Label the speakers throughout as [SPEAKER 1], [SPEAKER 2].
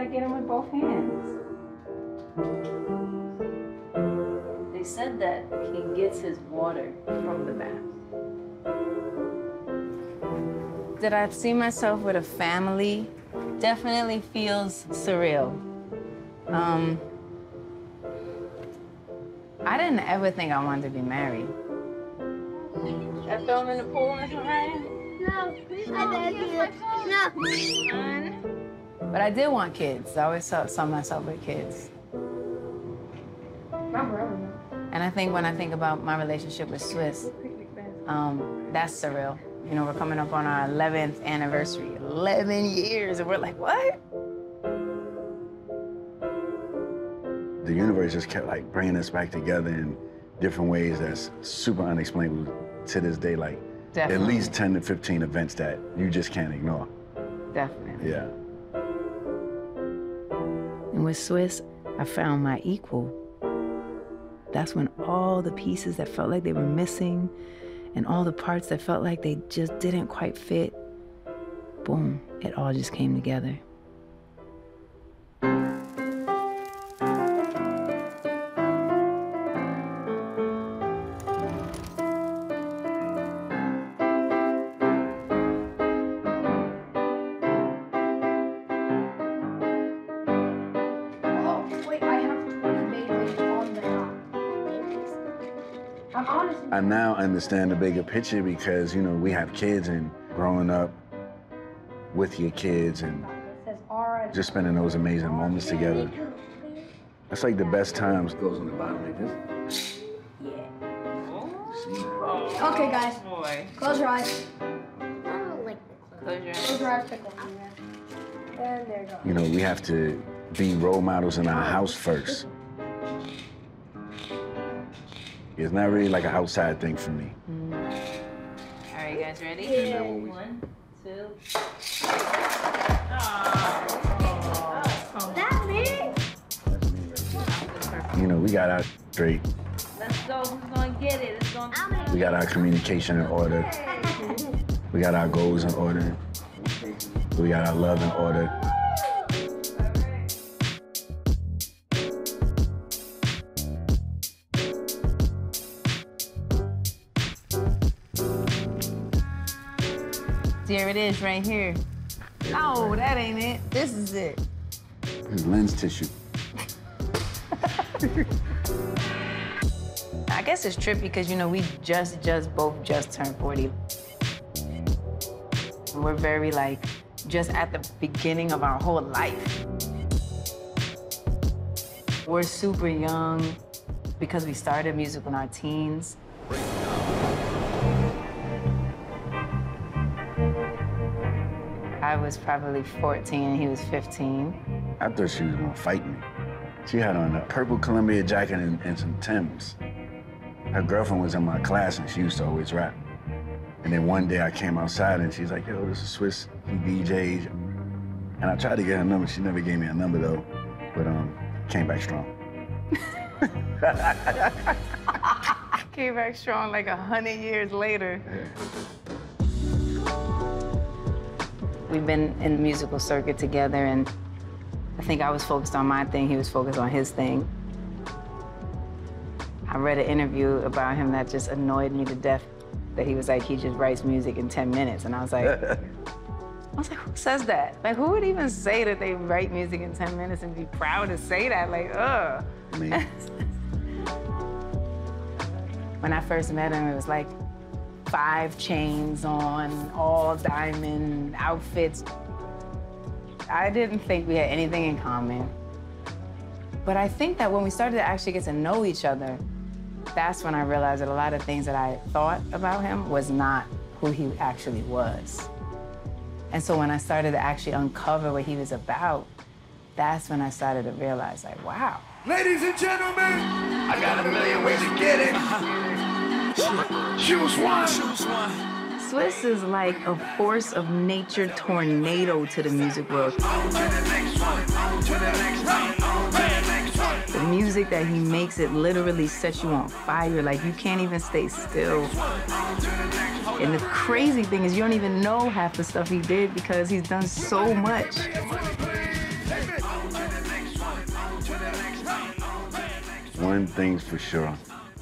[SPEAKER 1] You gotta get him with both hands. They said that he gets his water from the bath. Did I see myself with a family? Definitely feels surreal. Um, I didn't ever think I wanted to be married. I throw him in the pool, Miss Ryan?
[SPEAKER 2] No, I beg you. No.
[SPEAKER 1] But I did want kids. I always saw, saw myself with kids. And I think when I think about my relationship with Swizz, um, that's surreal. You know, we're coming up on our 11th anniversary, 11 years, and we're like, what?
[SPEAKER 3] The universe just kept like bringing us back together in different ways that's super unexplainable to this day. Like
[SPEAKER 1] Definitely.
[SPEAKER 3] at least 10 to 15 events that you just can't ignore.
[SPEAKER 1] Definitely.
[SPEAKER 3] Yeah.
[SPEAKER 1] And with Swizz, I found my equal. That's when all the pieces that felt like they were missing and all the parts that felt like they just didn't quite fit, boom, it all just came together.
[SPEAKER 3] Understand the bigger picture because, you know, we have kids and growing up with your kids and
[SPEAKER 2] It says R.
[SPEAKER 3] just spending those amazing moments together. That's like the best times goes on the bottom like this.
[SPEAKER 2] Okay, guys.
[SPEAKER 1] Oh, boy.
[SPEAKER 2] Close your eyes. I don't like the
[SPEAKER 1] Close your
[SPEAKER 2] Close your eyes, pick. And there you go.
[SPEAKER 3] You know, we have to be role models in our house first. It's not really like an outside thing for me. Mm.
[SPEAKER 1] All right, you guys ready?
[SPEAKER 2] Yeah.
[SPEAKER 1] One, two.
[SPEAKER 2] That me?
[SPEAKER 3] You know, we got our straight,
[SPEAKER 1] Let's go. Who's gonna get it? It's gonna
[SPEAKER 3] we got our communication in order, we got our goals in order, we got our love in order.
[SPEAKER 1] There it is right here. No, that ain't it. This is it.
[SPEAKER 3] It's lens tissue.
[SPEAKER 1] I guess it's trippy because you know we just just both just turned 40. We're very like just at the beginning of our whole life. We're super young because we started music in our teens. I was probably 14 and he was 15.
[SPEAKER 3] I thought she was gonna fight me. She had on a purple Columbia jacket and, and some Timbs. Her girlfriend was in my class and she used to always rap. And then one day I came outside and she's like, yo, this is Swizz, he DJs. And I tried to get her number, she never gave me a number though, but um, came back strong.
[SPEAKER 1] Came back strong like a hundred years later. We've been in the musical circuit together, and I think I was focused on my thing, he was focused on his thing. I read an interview about him that just annoyed me to death. That he was like, he just writes music in 10 minutes. And I was like, I was like, who says that? Like, who would even say that they write music in 10 minutes and be proud to say that? Like, ugh.
[SPEAKER 3] Me.
[SPEAKER 1] When I first met him, it was like five chains on, all diamond outfits. I didn't think we had anything in common. But I think that when we started to actually get to know each other, that's when I realized that a lot of things that I thought about him was not who he actually was. And so when I started to actually uncover what he was about, that's when I started to realize, like, wow,
[SPEAKER 4] Ladies and gentlemen, I got a million ways to get it. Choose one.
[SPEAKER 1] Swizz is like a force of nature tornado to the music world.
[SPEAKER 4] The one. One. One.
[SPEAKER 1] Music that he makes, it literally sets you on fire. Like you can't even stay still.
[SPEAKER 4] One.
[SPEAKER 1] And the crazy thing is, you don't even know half the stuff he did because he's done so much.
[SPEAKER 3] One thing's for sure.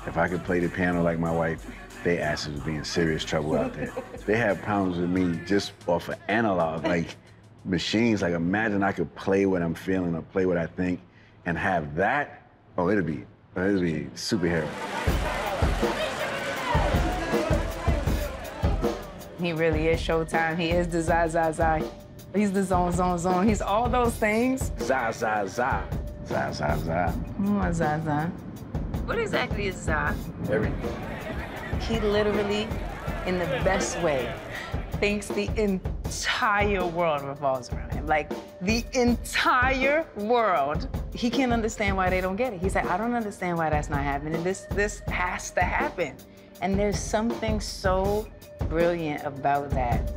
[SPEAKER 3] If I could play the piano like my wife, they asses would be in serious trouble out there. they have problems with me just off of analog, like machines. Like imagine I could play what I'm feeling or play what I think and have that. Oh, it'd be, it'd be superhero.
[SPEAKER 1] He really is Showtime. He is the za za za. He's the zone zone zone. He's all those things.
[SPEAKER 3] Za, za, za.
[SPEAKER 1] What za za? What exactly is za?
[SPEAKER 3] Everything.
[SPEAKER 1] He literally, in the best way, thinks the entire world revolves around him. Like the entire world. He can't understand why they don't get it. He said, I don't understand why that's not happening. This this has to happen. And there's something so brilliant about that.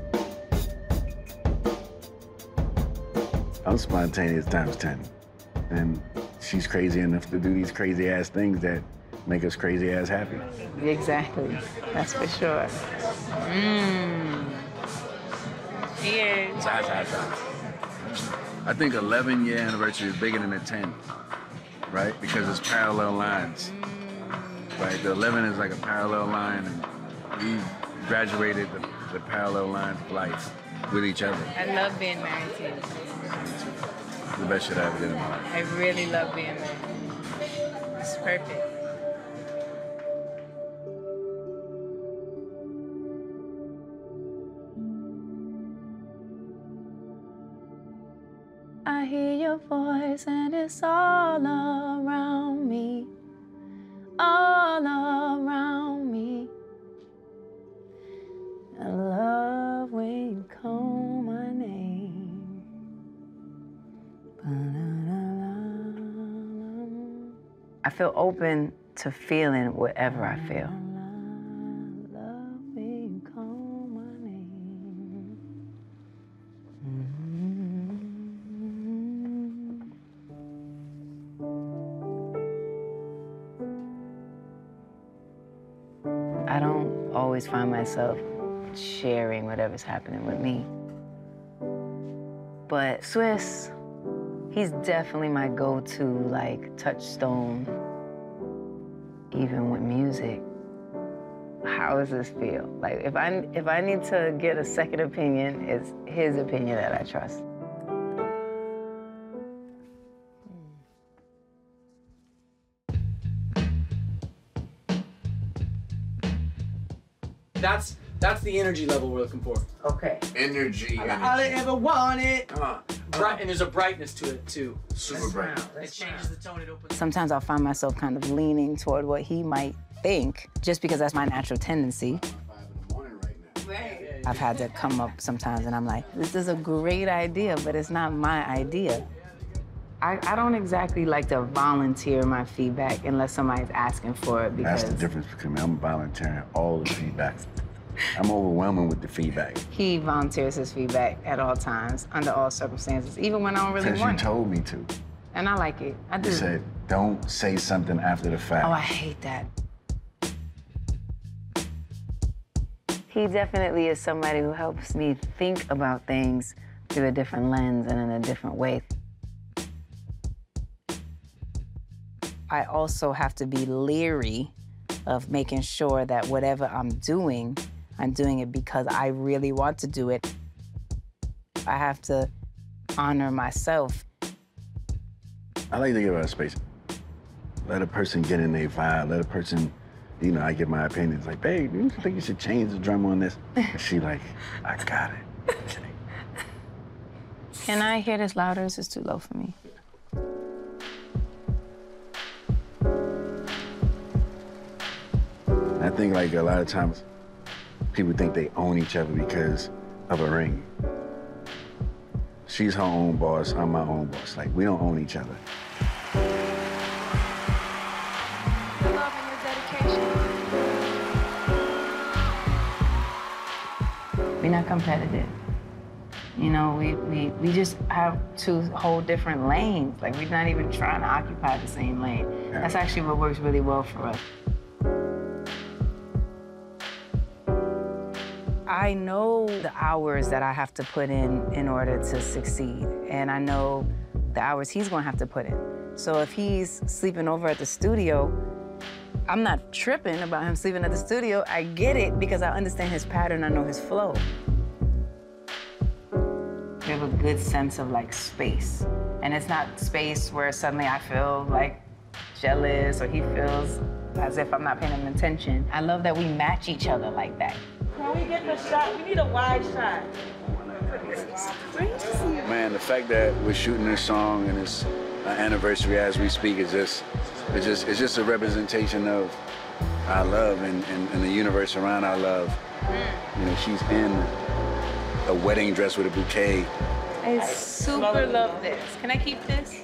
[SPEAKER 3] I'm spontaneous times 10. And she's crazy enough to do these crazy ass things that make us crazy ass happy.
[SPEAKER 1] Exactly. That's for sure. Mmm. Cheers.
[SPEAKER 3] Za, za, za. I think 11 year anniversary is bigger than a 10, right? Because it's parallel lines. Mm. Right? The 11 is like a parallel line, and we graduated the, the parallel lines of life with each other.
[SPEAKER 1] I love being married to you.
[SPEAKER 3] The best shit I ever did in my life.
[SPEAKER 1] I really love being married. It's perfect. I hear your voice and it's all around me, all around me. I love feel open to feeling whatever I feel. I don't always find myself sharing whatever's happening with me. But Swizz, he's definitely my go-to like touchstone, even with music. How does this feel? Like if I if I need to get a second opinion, it's his opinion that I trust.
[SPEAKER 5] That's that's the energy level we're looking for.
[SPEAKER 1] Okay.
[SPEAKER 3] Energy.
[SPEAKER 5] All I ever wanted.
[SPEAKER 3] Come on.
[SPEAKER 5] Bright, and there's a brightness to it too.
[SPEAKER 3] Super bright.
[SPEAKER 5] It changes the tone. It opens.
[SPEAKER 1] Sometimes I'll find myself kind of leaning toward what he might think, just because that's my natural tendency.
[SPEAKER 3] Five in the morning right now.
[SPEAKER 1] I've had to come up sometimes and I'm like, this is a great idea, but it's not my idea. I, I don't exactly like to volunteer my feedback unless somebody's asking for it because
[SPEAKER 3] That's the difference between me. I'm volunteering all the feedback. I'm overwhelming with the feedback.
[SPEAKER 1] he volunteers his feedback at all times, under all circumstances, even when I don't really want.
[SPEAKER 3] Because you told me to.
[SPEAKER 1] And I like it. I do.
[SPEAKER 3] You said, don't say something after the fact.
[SPEAKER 1] Oh, I hate that. He definitely is somebody who helps me think about things through a different lens and in a different way. I also have to be leery of making sure that whatever I'm doing, I'm doing it because I really want to do it. I have to honor myself
[SPEAKER 3] I like to give out space. Let a person get in their vibe. Let a person, you know, I give my opinions. Like, babe, you think you should change the drum on this? And she like, I got it.
[SPEAKER 1] Can I hear this louder? This is too low for me.
[SPEAKER 3] I think like a lot of times people think they own each other because of a ring. She's her own boss, I'm my own boss. Like we don't own each other.
[SPEAKER 2] love and your dedication.
[SPEAKER 1] We're not competitive. You know, we, we, we just have two whole different lanes. Like, we're not even trying to occupy the same lane. That's actually what works really well for us. I know the hours that I have to put in in order to succeed, and I know the hours he's gonna have to put in. So if he's sleeping over at the studio, I'm not tripping about him sleeping at the studio. I get it because I understand his pattern, I know his flow. We have a good sense of like space. And it's not space where suddenly I feel like jealous or he feels as if I'm not paying him attention. I love that we match each other like that.
[SPEAKER 6] Can we get the shot? We need a wide shot.
[SPEAKER 3] Man, the fact that we're shooting this song and it's an anniversary as we speak is just, it's just, it's just a representation of our love and, and, and the universe around our love. Mm. You know, she's in a wedding dress with a bouquet.
[SPEAKER 1] I super love this. Can I keep this?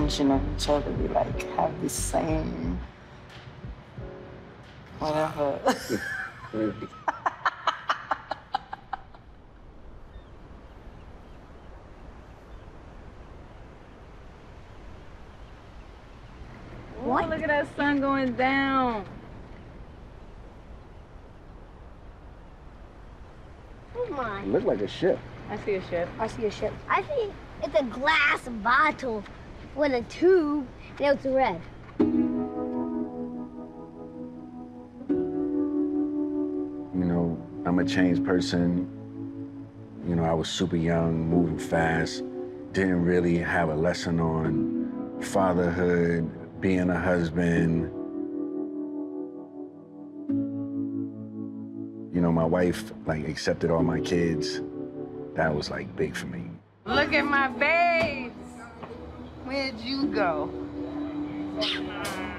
[SPEAKER 1] An extension of each other. We like have the same whatever. What? look at that sun going down.
[SPEAKER 7] Oh my.
[SPEAKER 3] Look like a ship.
[SPEAKER 1] I see a ship.
[SPEAKER 7] I see a ship. I see it's a glass bottle with a tube and it's red.
[SPEAKER 3] You know, I'm a changed person. You know, I was super young, moving fast, didn't really have a lesson on fatherhood, being a husband. You know, my wife like accepted all my kids. That was like big for me.
[SPEAKER 1] Look at my babes. Where'd you go?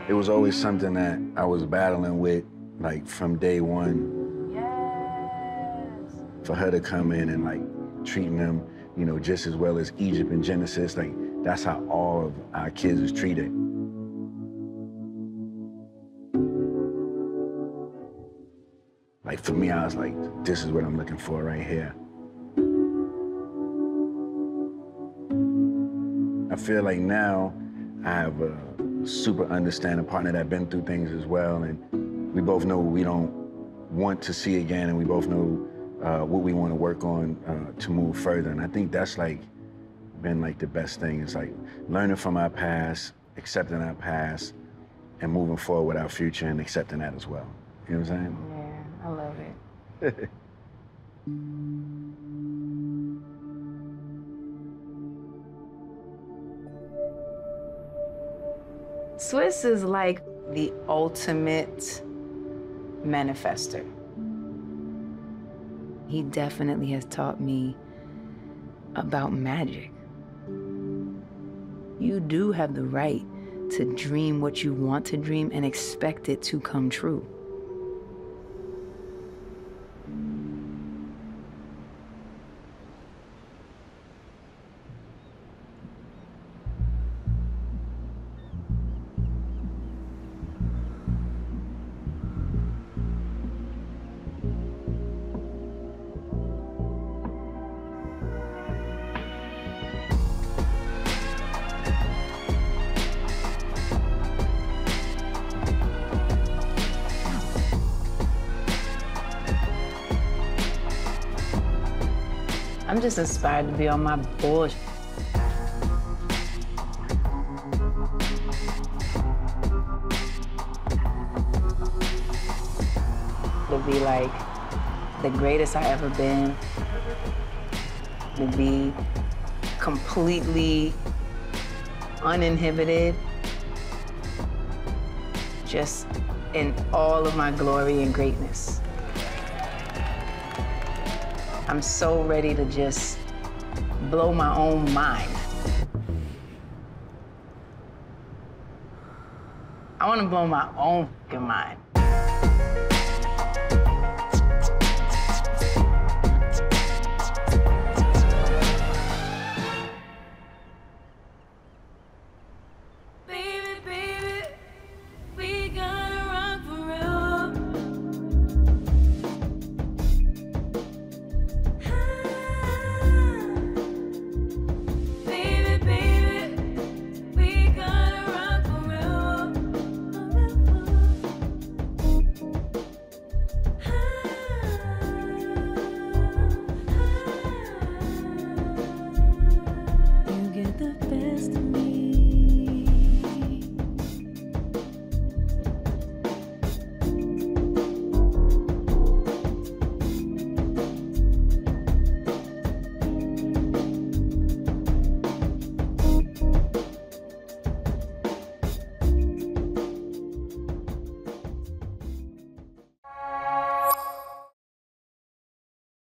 [SPEAKER 3] It was always something that I was battling with, like from day one.
[SPEAKER 1] Yes.
[SPEAKER 3] For her to come in and like treating them, you know, just as well as Egypt and Genesis, like that's how all of our kids is treated. Like for me, I was like, this is what I'm looking for right here. Feel like now I have a super understanding partner that been through things as well, and we both know we don't want to see again, and we both know uh, what we want to work on uh, to move further. And I think that's like been like the best thing. It's like learning from our past, accepting our past, and moving forward with our future and accepting that as well. You know what I'm saying?
[SPEAKER 1] Yeah, I love it. Swizz is like the ultimate manifester. He definitely has taught me about magic. You do have the right to dream what you want to dream and expect it to come true. I'm just inspired to be on my bullshit. To be like the greatest I ever been. To be completely uninhibited. Just in all of my glory and greatness. I'm so ready to just blow my own mind. I want to blow my own mind.